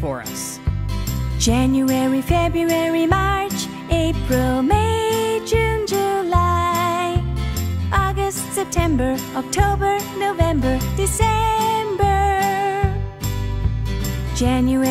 for us. January, February, March, April, May, June, July, August, September, October, November, December. January